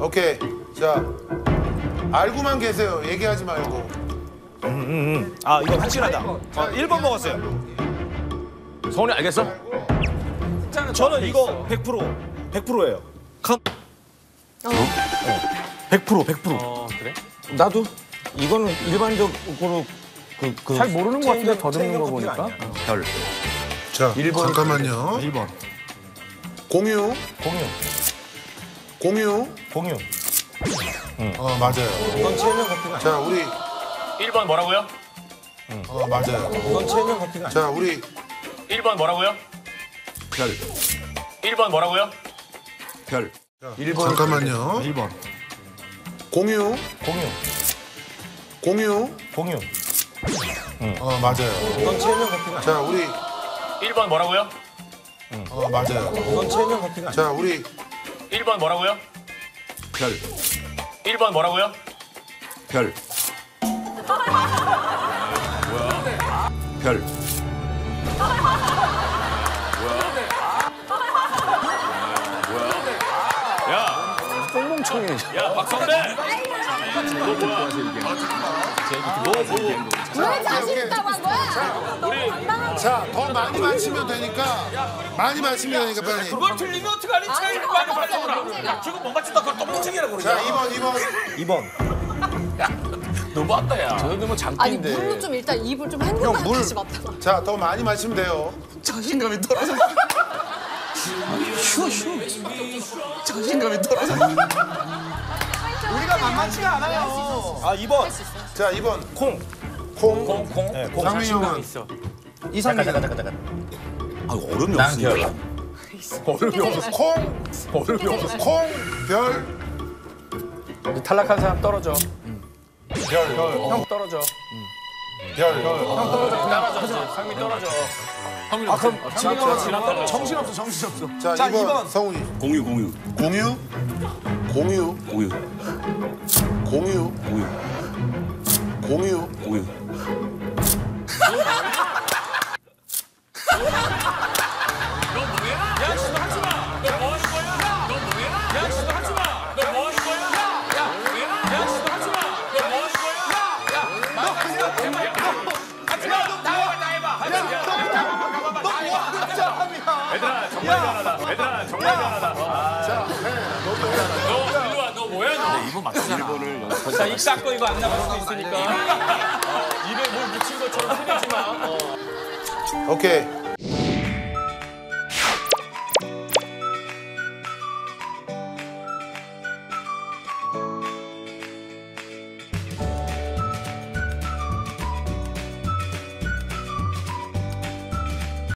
오케이. 자, 알고만 계세요. 얘기하지 말고. 아 이거 확실하다. 어, 1번 먹었어요. 성훈이 알겠어? 저는 이거 100% 100%예요. 감. 어. 100% 100%. 어 그래? 나도 이거는 일반적으로 그, 그 잘 모르는 것 같은데 체인점- 더 듣는 거 보니까. 커피가 아니야. 별. 자, 잠깐만요. 1번. 공유, 공유. 공유. 공유. 어, 맞아요. 이건 체인점 커피가 아니야. 자, 우리 1번 뭐라고요? 어, 맞아요. 이건 체인점 커피가 아니야. 자, 우리 1번 뭐라고요? 별. 1번 뭐라고요? 별. 잠깐만요. 1번. 공유, 공유. 공유. 공유. 어, 맞아요. 이건 체인점 커피가 아니야. 자, 우리 1번 뭐라고요? 어, 맞아요. 이건 체인점 커피가 아니야. 자, 우리 1번 뭐라고요? 별. 1번 뭐라고요? 별. 별. 야, 똥멍청이네. 야 박성대. 왜 자신 있다고 한 거야? 자, 더 많이 맞히면 되니까 많이 맞히면 되니까 빨리. 그걸 틀리면 어떡하니? 제일 많이 맞 춰보라. 야, 지금 못 맞춘다. 그걸 똥멍청이라고 그러냐? 자, 2번, 2번. 2번. 너무한다, 야. 저도 뭐 아니 장기인데. 물로 좀 일단 입을 좀 헹구면 물. 다시 맡아봐. 자, 더 많이 맞히면 돼요. 자신감이 떨어져. 쉬워, 쉬워. 자신감이 떨어져. 아 2번. 자, 2번. 콩. 콩. 콩. 콩. 네, 콩. 장민이 형은 이상민. 잠깐 잠깐 잠깐. 아, 어려움이 없으니까. 어려움이 없어. 콩, 어려움이 없어. 콩, 별, 탈락한 사람 떨어져. 별, 형 떨어져. 별. 떨어져. 상미 떨어져. 아 그럼 지금 정신 없어 정신 없어. 자, 자, 2번, 이번. 성훈이. 공유, 공유. 공유, 공유, 공유. 공유, 공유. 공유. 공유. 얘들아, 정말 미안하다. 얘들아, 정말 미안하다. 너 일로 와. 너 뭐야, 너? 이거 맞잖아. 자, 입 닦고 이거 안 나갈 수도 있으니까. 입에 뭘 묻힌 것처럼 소리지 마. 어. 오케이.